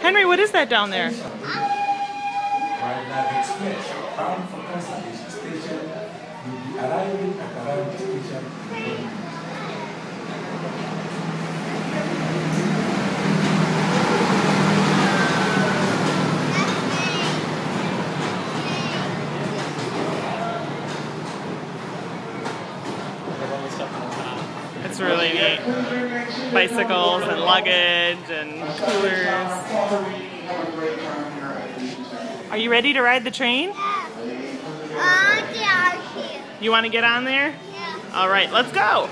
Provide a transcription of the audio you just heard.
Henry, what is that down there? It's really neat. Bicycles and luggage and coolers. Are you ready to ride the train? Yeah. Oh, yeah, You want to get on there? yeah. All right, let's go.